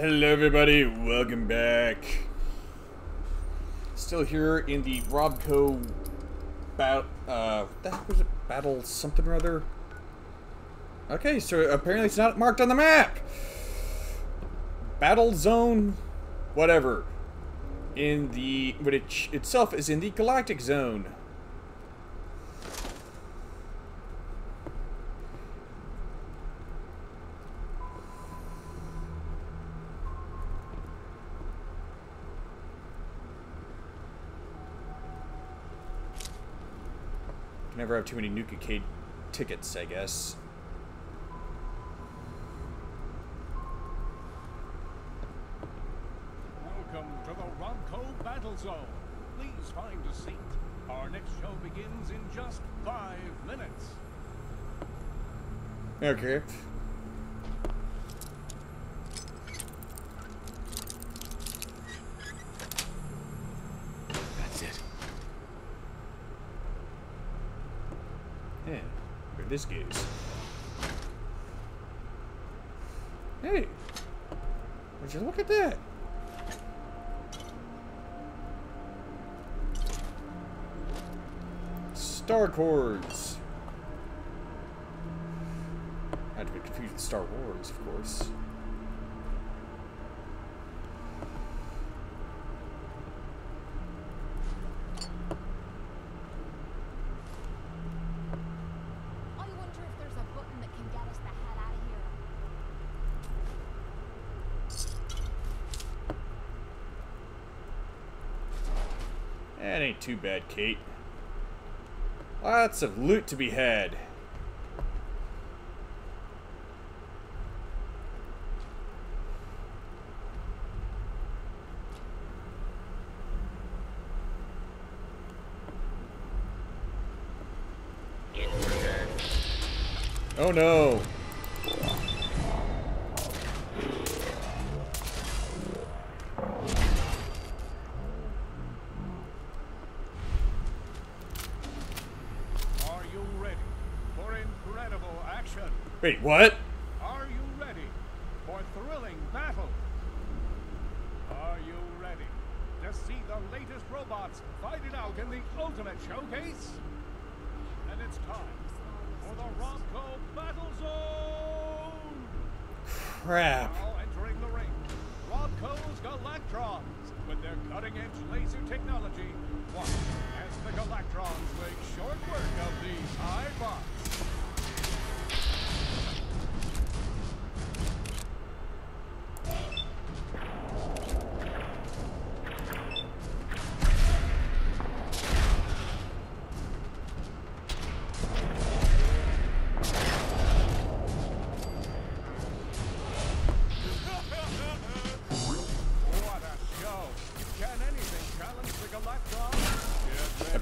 Hello everybody, welcome back. Still here in the Robco bat uh what the heck was it? Battle something or other? Okay, so apparently it's not marked on the map. Battle zone whatever. In the but it itself is in the galactic zone. Have too many Nuka tickets, I guess. Welcome to the Robco Battle Zone. Please find a seat. Our next show begins in just five minutes. Okay. That's it. Yeah, where this goes. Hey, would you look at that? Star Cores. I had to be confused with Star Wars, of course. I wonder if there's a button that can get us the hell out of here. That ain't too bad, Kate. Lots of loot to be had. Oh no! What? Are you ready for thrilling battle? Are you ready to see the latest robots fight it out in the ultimate showcase? Then it's time for the Robco Battle Zone! Crap. Now entering the ring, Robco's Galactrons. With their cutting-edge laser technology, watch as the Galactrons make short work of these high bots.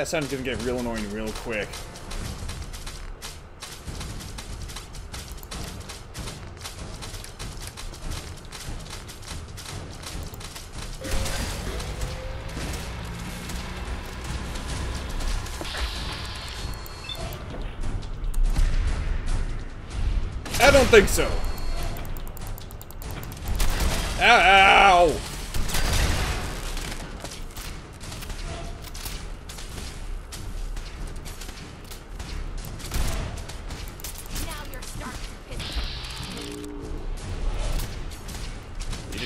That sound's gonna get real annoying real quick. I don't think so.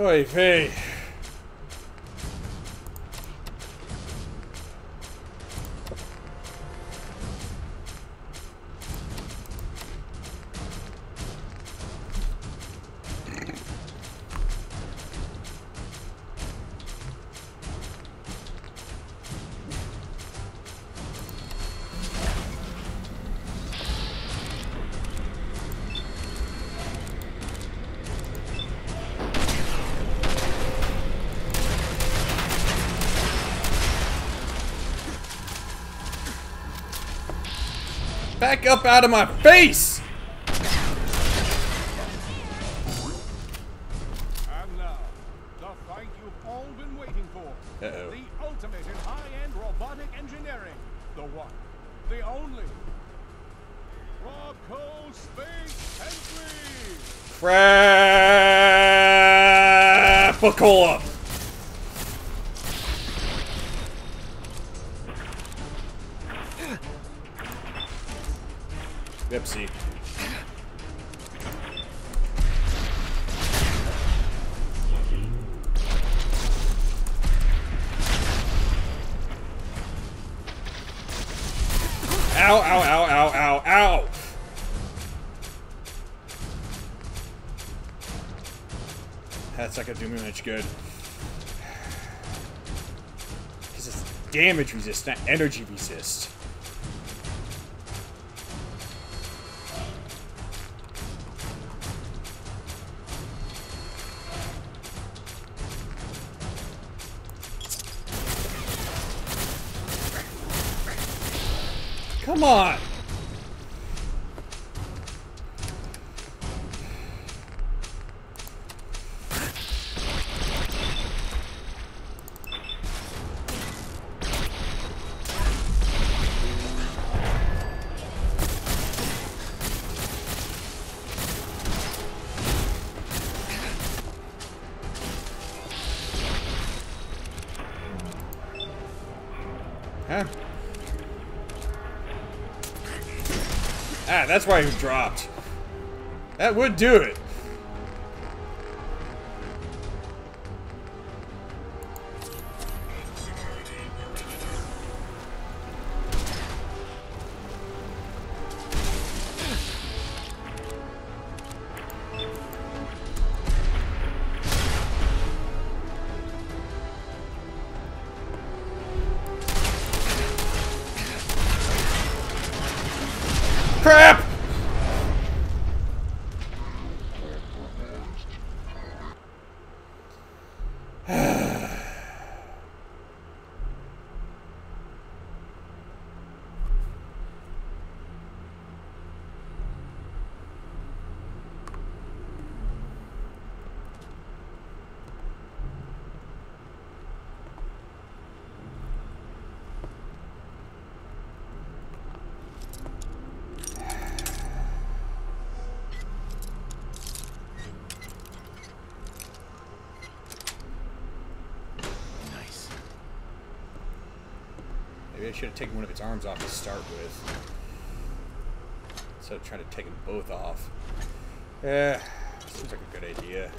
Oi, véi. Back up out of my face! Ow, ow, ow, ow, ow, ow! That's not gonna do me much good. Because it's damage resist, not energy resist. Come on! That's why he dropped. That would do it. Maybe I should have taken one of its arms off to start with. Instead of trying to take them both off. Yeah, seems like a good idea.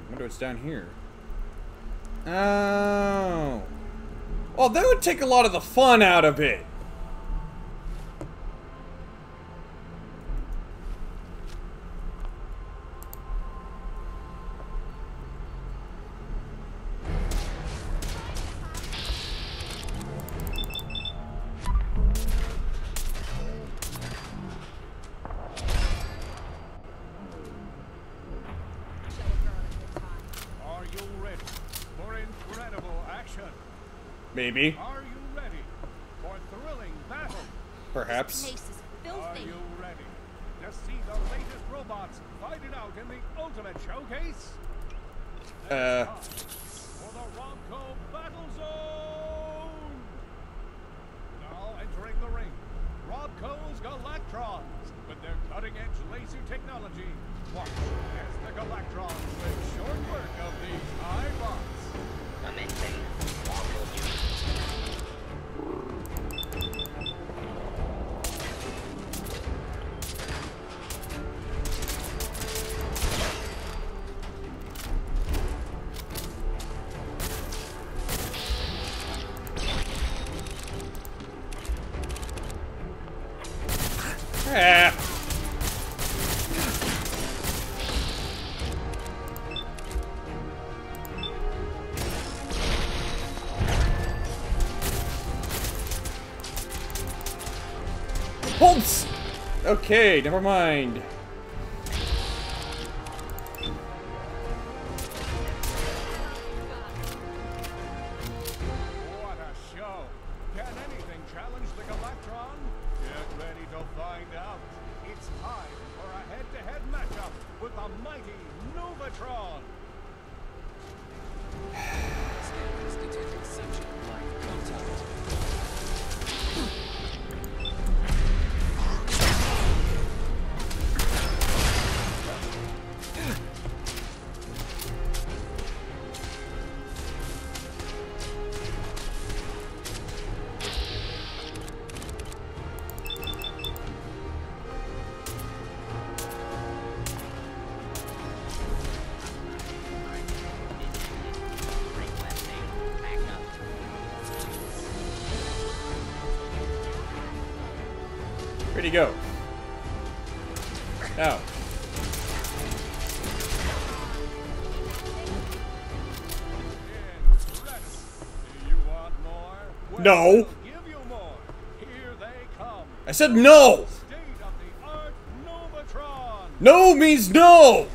Hmm, wonder what's down here. Oh. Well, that would take a lot of the fun out of it. Maybe. Are you ready for thrilling battle? Perhaps. Pace is Are filthy. you ready to see the latest robots fight it out in the ultimate showcase? Uh, for the Robco Battle Zone! Now entering the ring, Robco's Galactrons with their cutting-edge laser technology. Watch as the Galactrons make short work of these Eyebots. Commencing. Orbital ah. Okay, never mind. Where'd he go? Oh. Incredible. Do you want more? Well, No. Give you more. Here they come. I said no! No means no!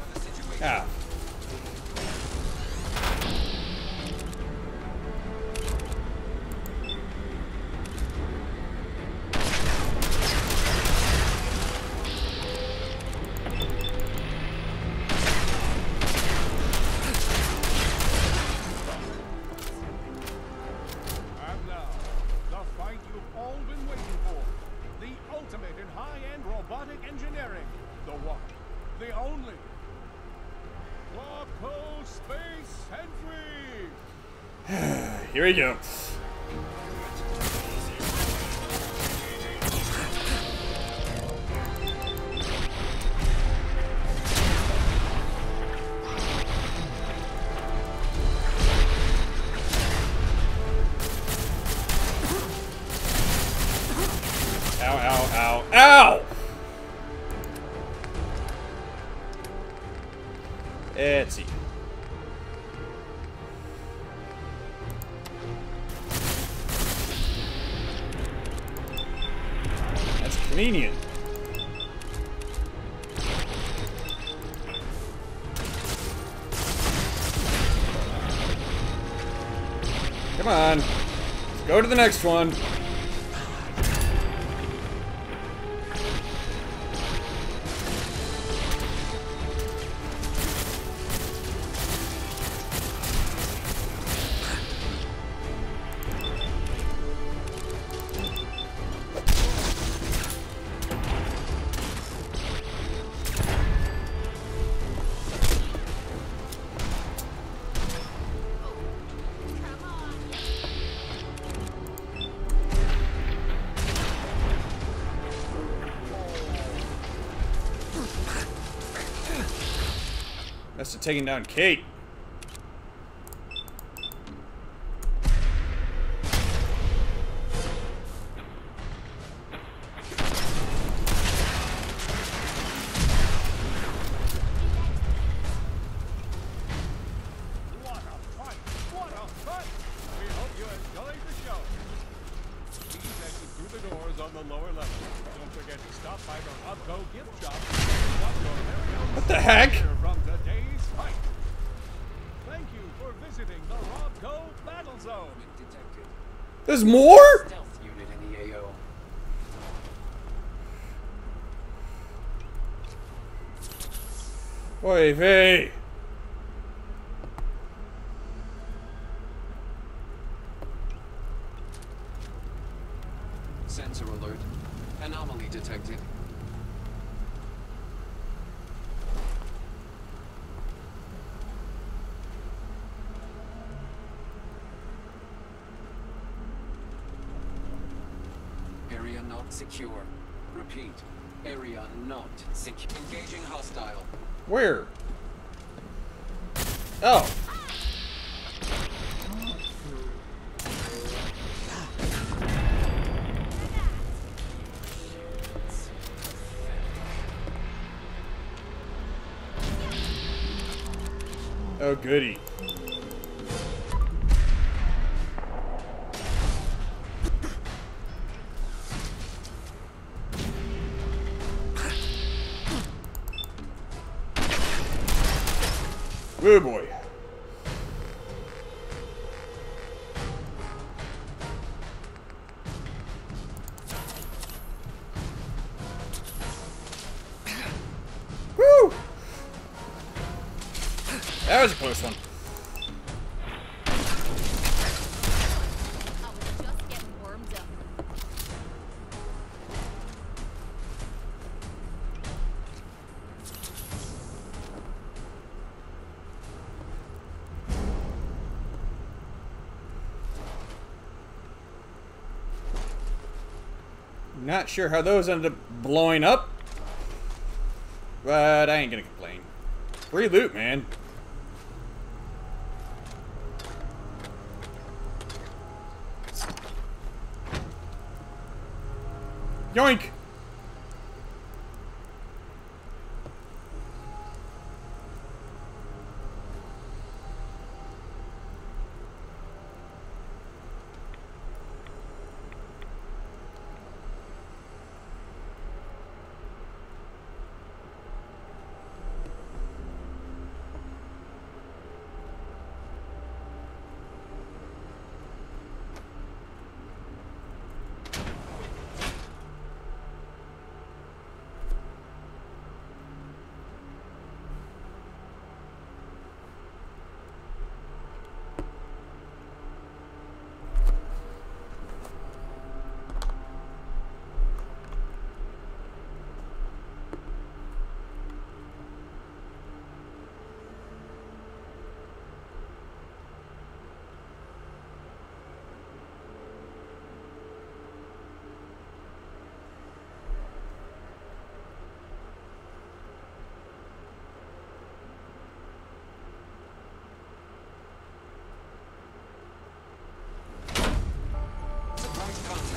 Here we go. Convenient. Come on. Let's go to the next one. Must have taken down Kate. Sensor alert. Anomaly detected. Area not secure. Repeat. Area not secure. Engaging hostile. Where? Oh. Oh, goody. Oh boy. Not sure how those ended up blowing up. But I ain't gonna complain. Free loot, man. Yoink!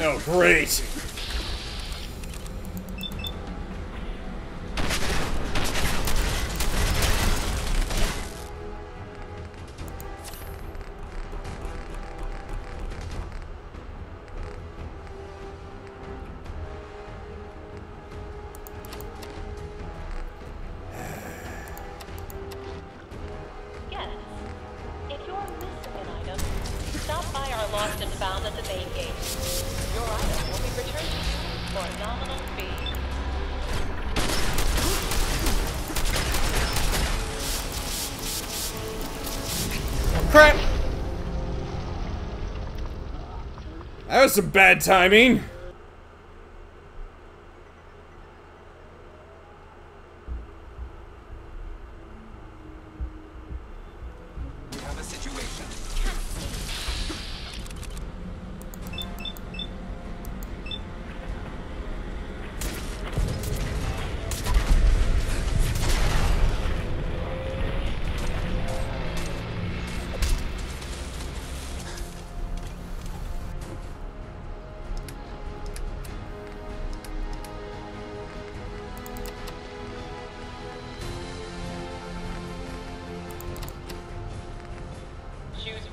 Oh, great! For a nominal fee. Crap! That was some bad timing.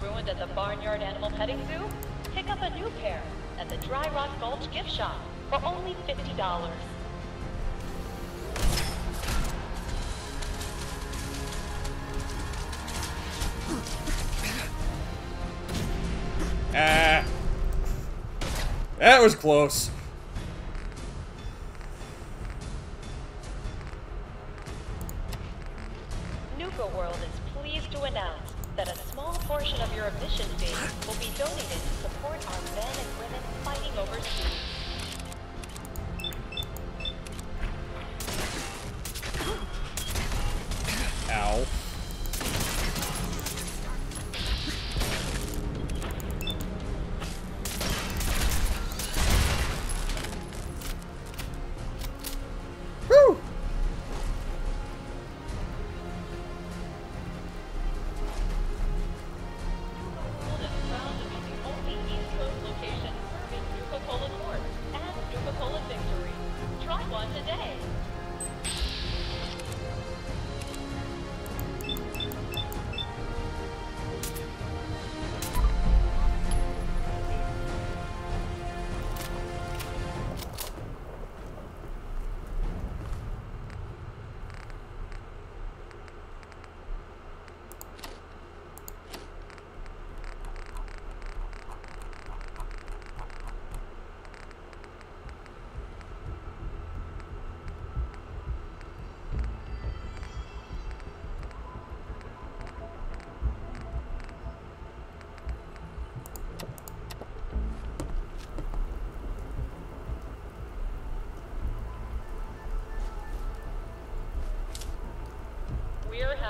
Ruined at the Barnyard Animal Petting Zoo? Pick up a new pair at the Dry Rock Gulch gift shop for only $50. Ah. That was close.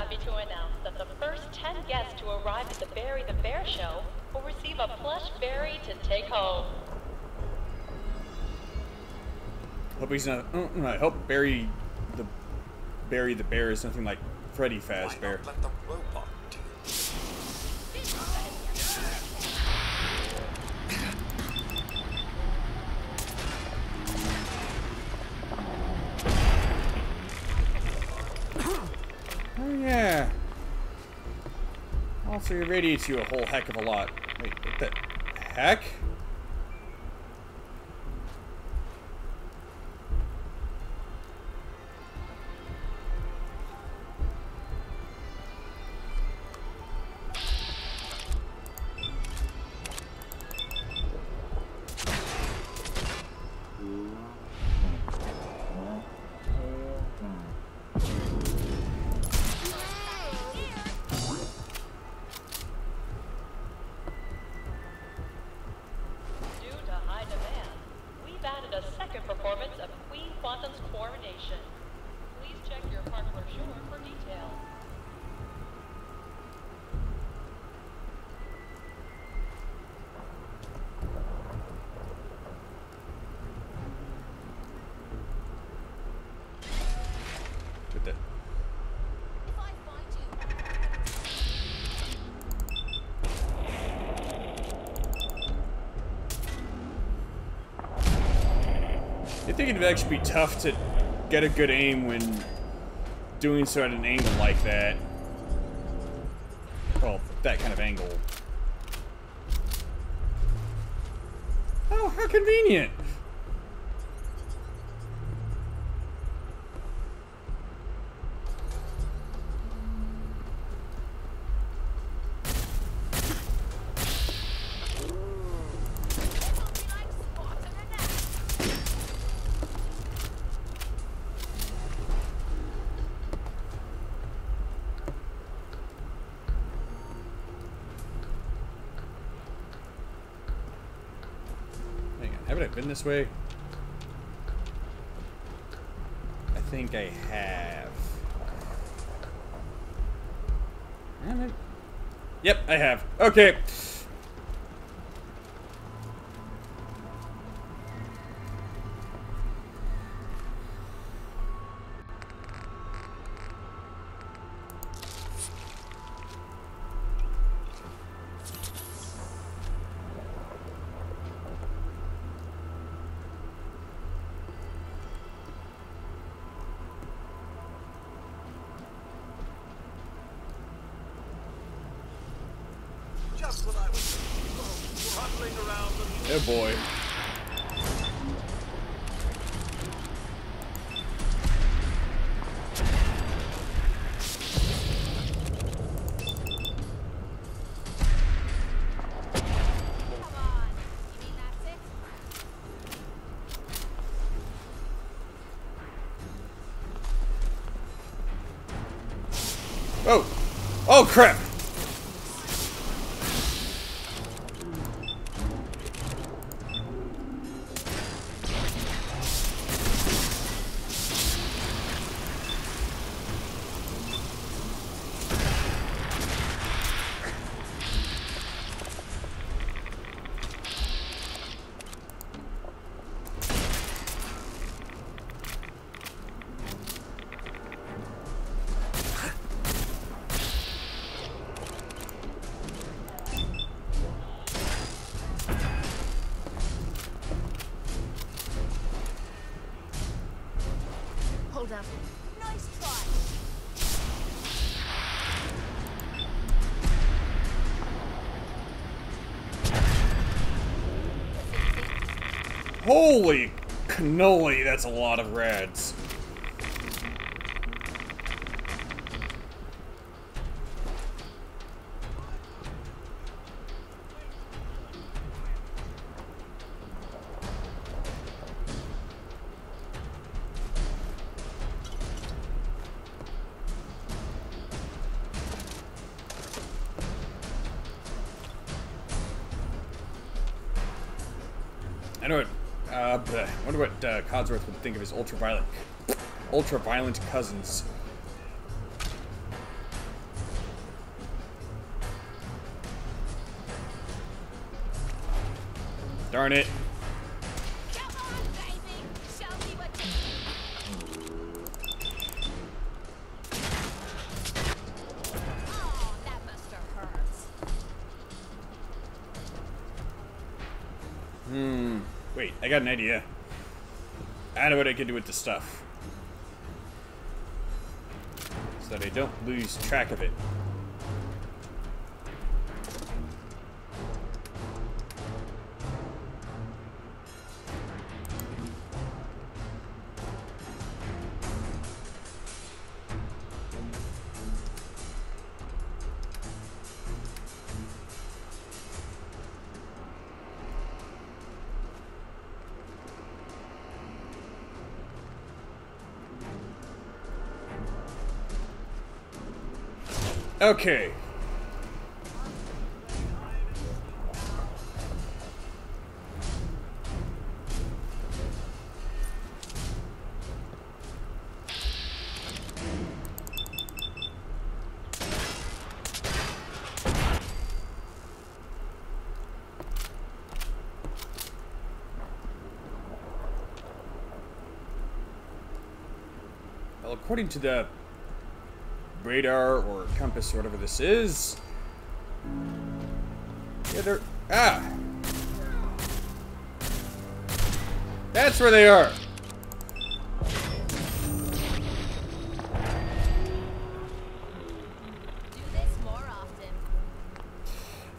Happy to announce that the first 10 guests to arrive at the Barry the Bear show will receive a plush berry to take home. Hope he's not. Uh, uh, I hope Barry the Barry the Bear is something like Freddy Fazbear. Let the Also, it radiates you a whole heck of a lot. Wait, what the heck? You think it'd actually be tough to get a good aim when doing so at an angle like that? Well, that kind of angle. Oh, how convenient! something like spotting a nest. Hang on, haven't I been this way? I think I have. Damn it. Yep, I have. Okay. Oh! Oh, crap! Holy cannoli, that's a lot of rads. Think of his ultraviolet, ultraviolet cousins. Darn it! Hmm. Wait, I got an idea. I know what I can do with the stuff. So that I don't lose track of it. Okay. Well, according to the radar or compass or whatever this is. Yeah, they're ah. That's where they are.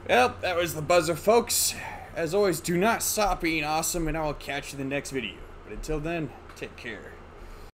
Well, that was the buzzer, folks. As always, do not stop being awesome, and I will catch you in the next video. But until then, take care.